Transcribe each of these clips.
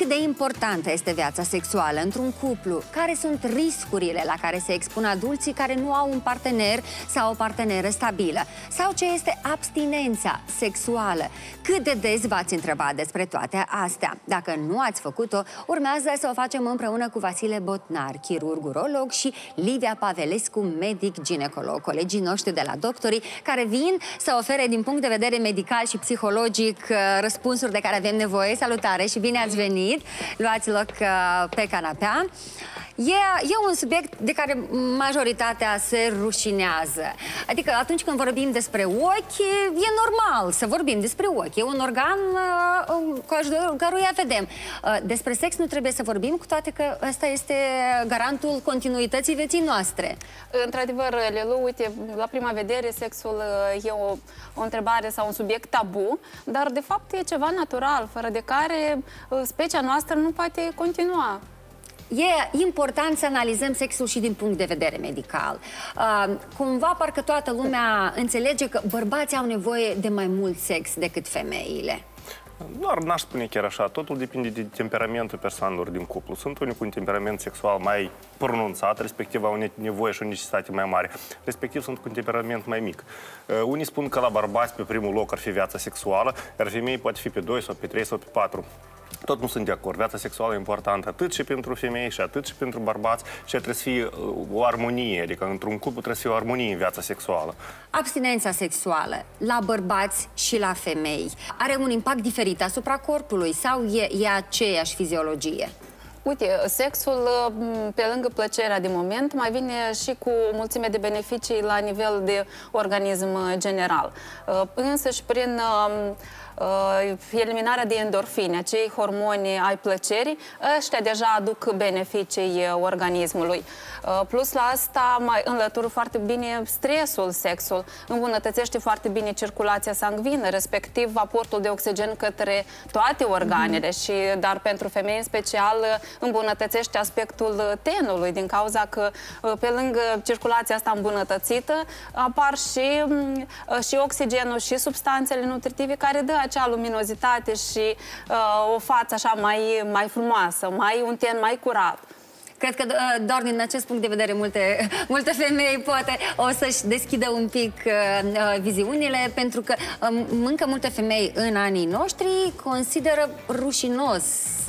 cât de importantă este viața sexuală într-un cuplu, care sunt riscurile la care se expun adulții care nu au un partener sau o parteneră stabilă, sau ce este abstinența sexuală. Cât de des v-ați întrebat despre toate astea? Dacă nu ați făcut-o, urmează să o facem împreună cu Vasile Botnar, chirurg urolog și Livia Pavelescu, medic ginecolog, colegii noștri de la doctorii, care vin să ofere din punct de vedere medical și psihologic uh, răspunsuri de care avem nevoie. Salutare și bine ați venit! Luați loc uh, pe canapea. E, e un subiect de care majoritatea se rușinează. Adică atunci când vorbim despre ochi, e normal să vorbim despre ochi. E un organ uh, cu ajutorul căruia vedem. Uh, despre sex nu trebuie să vorbim, cu toate că ăsta este garantul continuității vieții noastre. Într-adevăr, Lelu, uite, la prima vedere, sexul uh, e o, o întrebare sau un subiect tabu, dar de fapt e ceva natural, fără de care uh, specia noastră nu poate continua. E important să analizăm sexul și din punct de vedere medical. Uh, cumva, parcă toată lumea înțelege că bărbații au nevoie de mai mult sex decât femeile. Doar n-aș spune chiar așa. Totul depinde de temperamentul persoanelor din cuplu. Sunt unii cu un temperament sexual mai pronunțat, respectiv au nevoie și o necesitate mai mare. Respectiv sunt cu un temperament mai mic. Uh, unii spun că la bărbați pe primul loc ar fi viața sexuală, iar femei poate fi pe 2 sau pe 3 sau pe 4 tot nu sunt de acord. Viața sexuală e importantă atât și pentru femei și atât și pentru bărbați și trebuie să fie uh, o armonie, adică într-un cuplu trebuie să fie o armonie în viața sexuală. Abstinența sexuală la bărbați și la femei are un impact diferit asupra corpului sau e, e aceeași fiziologie? Uite, sexul, pe lângă plăcerea de moment, mai vine și cu mulțime de beneficii la nivel de organism general. Uh, însă și prin um, uh, eliminarea de endorfine, acei hormoni ai plăcerii, ăștia deja aduc beneficii organismului. Uh, plus la asta mai înlătură foarte bine stresul, sexul, îmbunătățește foarte bine circulația sanguină, respectiv aportul de oxigen către toate organele mm -hmm. și, dar pentru femei în special, îmbunătățește aspectul tenului, din cauza că uh, pe lângă circulația asta îmbunătățită, apar și, mm, uh, și oxigenul și substanțele nutritive care dă acea luminozitate și uh, o față așa mai, mai frumoasă, mai un ten mai curat. Cred că uh, doar din acest punct de vedere multe, multe femei poate o să-și deschidă un pic uh, uh, viziunile, pentru că uh, încă multe femei în anii noștri consideră rușinos uh,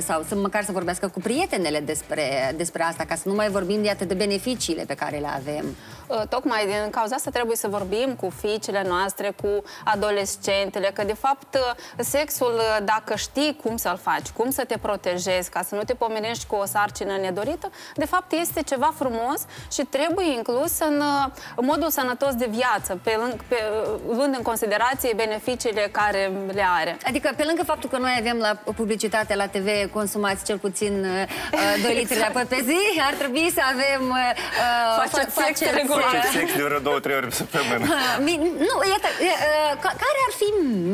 sau să măcar să vorbească cu prietenele despre, despre asta, ca să nu mai vorbim de atât de beneficiile pe care le avem. Uh, tocmai din cauza asta trebuie să vorbim cu fiicele noastre, cu adolescentele, că de fapt sexul, dacă știi cum să-l faci, cum să te protejezi, ca să nu te pomenești cu o sarcină sarcină nedorită, de fapt este ceva frumos și trebuie inclus în, în modul sănătos de viață, pe, pe, luând în considerație beneficiile care le are. Adică pe lângă faptul că noi avem la publicitate la TV consumați cel puțin uh, 2 litri de apă pe zi, ar trebui să avem uh, faceți sex regulat. Faceți sex de vreo două, trei ori pe săptămână. nu, iată, uh, care ar fi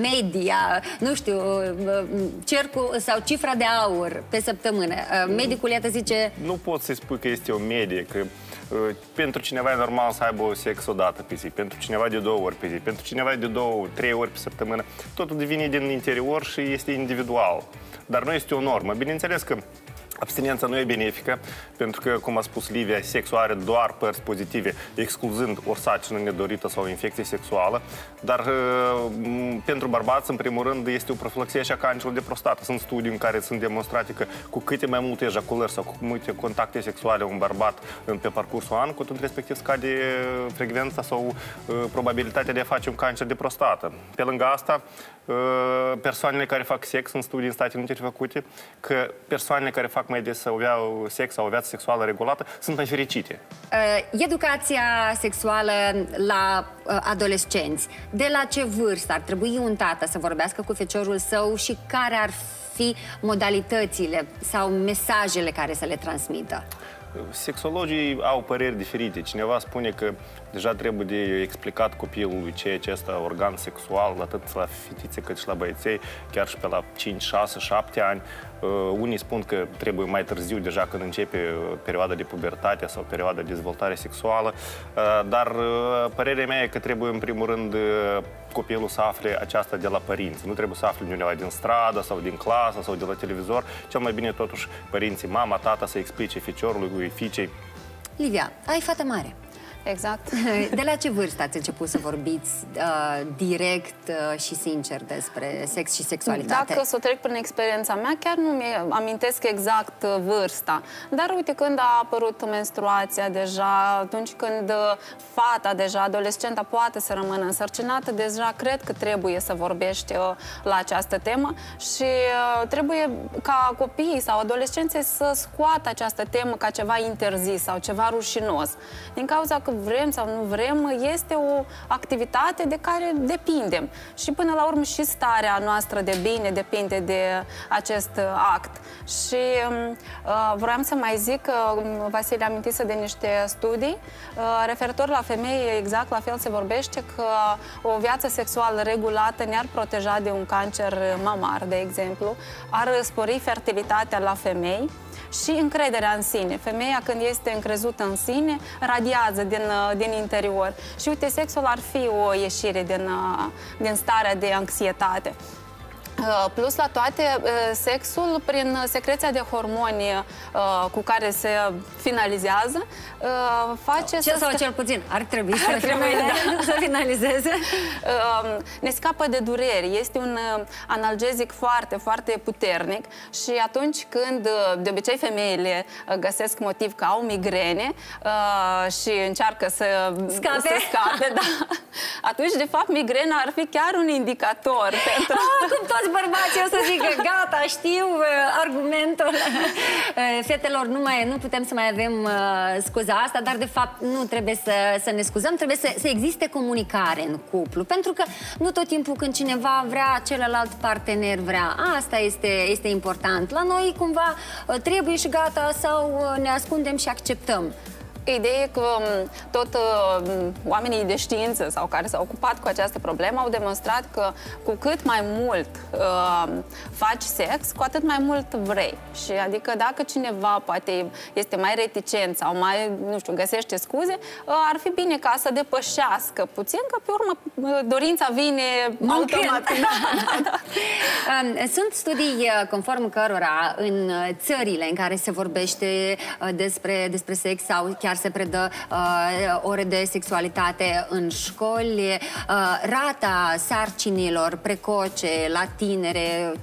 media, nu știu, uh, cercul sau cifra de aur pe săptămână? Uh, medicul, iată, zice zice... Nu pot să-i spui că este o medie, că uh, pentru cineva e normal să aibă sex o dată pe zi, pentru cineva de două ori pe zi, pentru cineva de două, trei ori pe săptămână. Totul devine din interior și este individual. Dar nu este o normă. Bineînțeles că Abstinența nu e benefică, pentru că, cum a spus Livia, sexul are doar părți pozitive, excluzând o sarcină nedorită sau o infecție sexuală, dar uh, pentru bărbați, în primul rând, este o profilaxie și a cancerului de prostată. Sunt studii în care sunt demonstrate că cu câte mai multe ejaculări sau cu multe contacte sexuale un bărbat pe parcursul anului, cu tot respectiv scade frecvența sau uh, probabilitatea de a face un cancer de prostată. Pe lângă asta, uh, persoanele care fac sex, în studii în Statele Unite făcute, că persoanele care fac mai des să aveau sex sau o viață sexuală regulată, sunt mai fericite. Uh, educația sexuală la uh, adolescenți. De la ce vârstă ar trebui un tată să vorbească cu feciorul său și care ar fi modalitățile sau mesajele care să le transmită? Sexologii au păreri diferite. Cineva spune că deja trebuie de explicat copilului ce e acest organ sexual, atât la fetițe cât și la băieței, chiar și pe la 5, 6, 7 ani. Uh, unii spun că trebuie mai târziu, deja când începe uh, perioada de pubertate sau perioada de dezvoltare sexuală, uh, dar părerea mea e că trebuie în primul rând copilul să afle aceasta de la părinți. Nu trebuie să afle undeva din stradă sau din clasă sau de la televizor. Cel mai bine totuși părinții, mama, tata să explice ficiorului, fiicei. Livia, ai fată mare. Exact. De la ce vârstă ați început să vorbiți uh, direct uh, și sincer despre sex și sexualitate? Dacă să o trec prin experiența mea, chiar nu mi amintesc exact uh, vârsta. Dar uite, când a apărut menstruația deja, atunci când uh, fata deja, adolescenta, poate să rămână însărcinată, deja cred că trebuie să vorbești uh, la această temă și uh, trebuie ca copiii sau adolescenții să scoată această temă ca ceva interzis sau ceva rușinos. Din cauza că vrem sau nu vrem, este o activitate de care depindem. Și până la urmă și starea noastră de bine depinde de acest act. Și um, uh, vreau să mai zic că um, Vasile amintise de niște studii uh, referitor la femei, exact la fel se vorbește că o viață sexuală regulată ne-ar proteja de un cancer mamar, de exemplu, ar spori fertilitatea la femei, și încrederea în sine. Femeia, când este încrezută în sine, radiază din, uh, din interior. Și uite, sexul ar fi o ieșire din, uh, din starea de anxietate. Uh, plus la toate, uh, sexul, prin secreția de hormoni uh, cu care se finalizează, face Ce să... sau cel puțin, ar trebui să, trebui, da. să finalizeze. Ne scapă de dureri. Este un analgezic foarte, foarte puternic și atunci când, de obicei, femeile găsesc motiv că au migrene și încearcă să scape, să scape da, atunci, de fapt, migrena ar fi chiar un indicator pentru... Ah, cum toți bărbații o să zică, gata, știu uh, argumentul. Uh, fetelor, nu, mai, nu putem să mai avem uh, scuza asta, dar de fapt nu trebuie să, să ne scuzăm, trebuie să, să existe comunicare în cuplu, pentru că nu tot timpul când cineva vrea, celălalt partener vrea. Asta este, este important. La noi cumva uh, trebuie și gata sau uh, ne ascundem și acceptăm. Ideea e că um, tot uh, oamenii de știință sau care s-au ocupat cu această problemă au demonstrat că cu cât mai mult uh, faci sex, cu atât mai mult vrei. Și adică dacă cineva poate este mai reticent sau mai, nu știu, găsește scuze, uh, ar fi bine ca să depășească puțin, că pe urmă uh, dorința vine Mâncând. automat. Da, da, da. Um, sunt studii uh, conform cărora în țările în care se vorbește despre, despre sex sau chiar se predă uh, ore de sexualitate în școli. Uh, rata sarcinilor precoce la tinere 15-14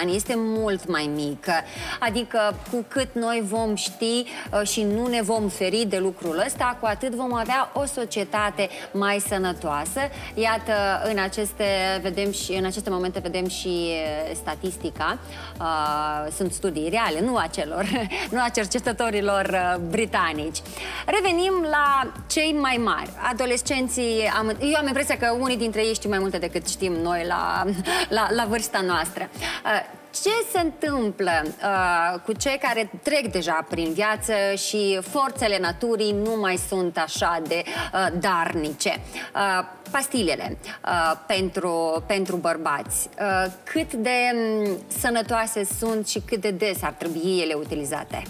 ani este mult mai mică. Adică cu cât noi vom ști uh, și nu ne vom feri de lucrul ăsta, cu atât vom avea o societate mai sănătoasă. Iată, în aceste, vedem și, în aceste momente vedem și uh, statistica. Uh, sunt studii reale, nu a celor, nu a cercetătorilor uh, britanici. Revenim la cei mai mari, adolescenții. Am, eu am impresia că unii dintre ei știu mai multe decât știm noi la, la, la vârsta noastră. Uh, ce se întâmplă uh, cu cei care trec deja prin viață și forțele naturii nu mai sunt așa de uh, darnice? Uh, pastilele uh, pentru, pentru bărbați, uh, cât de um, sănătoase sunt și cât de des ar trebui ele utilizate?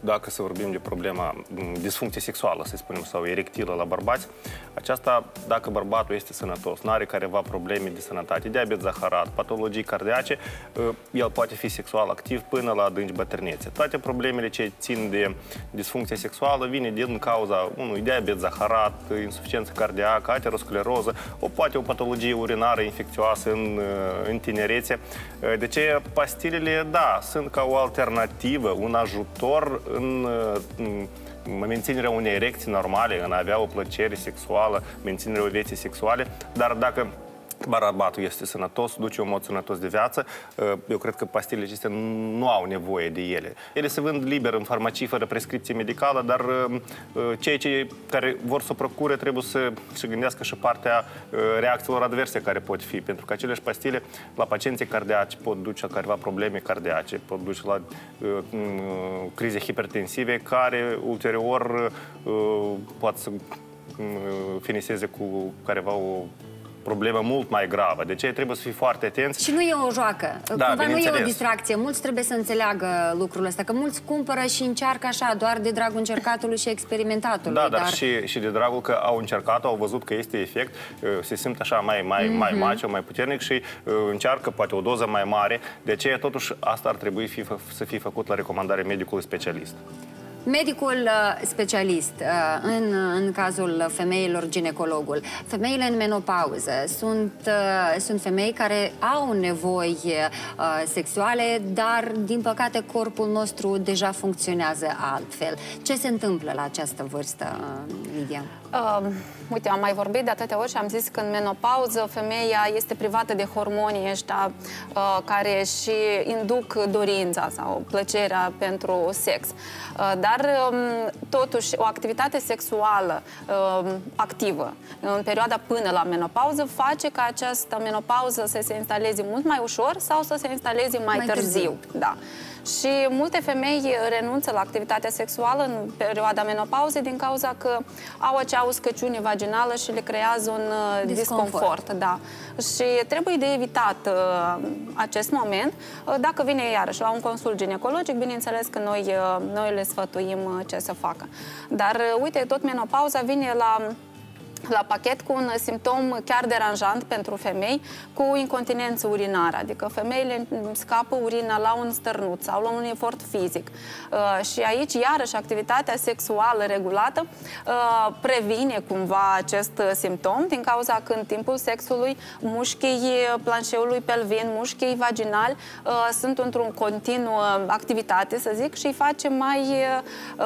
Dacă să vorbim de problema disfuncție sexuală, să spunem, sau erectilă la bărbați, aceasta, dacă bărbatul este sănătos, nu are careva probleme de sănătate, diabet zaharat, patologii cardiace, ă, el poate fi sexual activ până la adânci bătrânețe. Toate problemele ce țin de disfuncție sexuală vine din cauza unui diabet zaharat, insuficiență cardiacă, ateroscleroză, o poate o patologie urinară infecțioasă în, ă, în tinerețe. Ă, de ce pastilele, da, sunt ca o alternativă, un ajutor în, în menținerea unei erecții normale, în a avea o plăcere sexuală, menținerea o vieții sexuale, dar dacă barabatul este sănătos, duce un mod sănătos de viață. Uh, eu cred că pastilele acestea nu au nevoie de ele. Ele se vând liber în farmacii, fără prescripție medicală, dar uh, uh, cei ce, care vor să o procure trebuie să se gândească și partea reacțiilor adverse care pot fi, pentru că aceleși pastile la pacienții cardiaci pot duce la careva probleme cardiace, pot duce la crize hipertensive care ulterior pot să finiseze cu careva o problemă mult mai gravă. De ce trebuie să fii foarte atenți. Și nu e o joacă. Da, Cumva nu e o distracție. Mulți trebuie să înțeleagă lucrul ăsta, că mulți cumpără și încearcă așa, doar de dragul încercatului și experimentatului. Da, dar, dar... Și, și de dragul că au încercat, au văzut că este efect, uh, se simt așa mai, mai, mm -hmm. mai macho, mai puternic și uh, încearcă poate o doză mai mare. De ce totuși asta ar trebui fi, să fie făcut la recomandare medicului specialist. Medicul uh, specialist, uh, în, în cazul femeilor, ginecologul, femeile în menopauză sunt, uh, sunt femei care au nevoi sexuale, dar, din păcate, corpul nostru deja funcționează altfel. Ce se întâmplă la această vârstă, Lidia? Uh, uite, am mai vorbit de atâtea ori și am zis că în menopauză femeia este privată de hormonii ăștia uh, care și induc dorința sau plăcerea pentru sex. Uh, dar, um, totuși, o activitate sexuală uh, activă în perioada până la menopauză face ca această menopauză să se instaleze mult mai ușor sau să se instaleze mai, mai târziu. târziu. Da. Și multe femei renunță la activitatea sexuală în perioada menopauzei din cauza că au acea uscăciune vaginală și le creează un uh, disconfort. disconfort da. Și trebuie de evitat uh, acest moment. Uh, dacă vine iarăși la un consult ginecologic, bineînțeles că noi, uh, noi le sfătuim uh, ce să facă. Dar, uh, uite, tot menopauza vine la la pachet cu un simptom chiar deranjant pentru femei, cu incontinență urinară, adică femeile scapă urina la un stărnut sau la un efort fizic. Uh, și aici, iarăși, activitatea sexuală regulată uh, previne cumva acest simptom, din cauza că în timpul sexului mușchii planșeului pelvin, mușchii vaginali uh, sunt într-un continuu activitate, să zic, și îi face mai,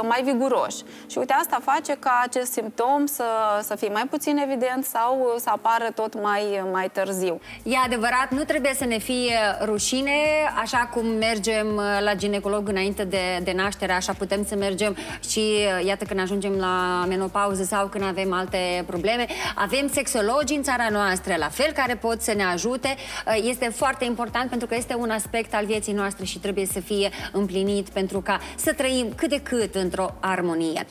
mai viguroși. Și uite, asta face ca acest simptom să, să fie mai mai puțin evident sau să apară tot mai, mai târziu. E adevărat, nu trebuie să ne fie rușine, așa cum mergem uh, la ginecolog înainte de, de naștere, așa putem să mergem și uh, iată când ajungem la menopauză sau când avem alte probleme. Avem sexologi în țara noastră, la fel, care pot să ne ajute. Uh, este foarte important pentru că este un aspect al vieții noastre și trebuie să fie împlinit pentru ca să trăim cât de cât într-o armonie.